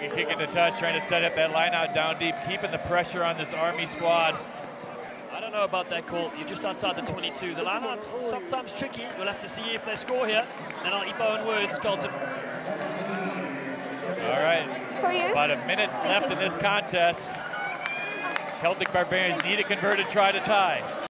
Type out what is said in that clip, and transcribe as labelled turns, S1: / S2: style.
S1: Kicking to touch, trying to set up that line out down deep, keeping the pressure on this Army squad.
S2: I don't know about that Colt. You're just outside the 22. The line out's sometimes tricky. We'll have to see if they score here. And I'll eat Bowen words, Colton.
S1: All right.
S3: For you.
S1: About a minute left in this contest. Celtic Barbarians need a converted try to tie.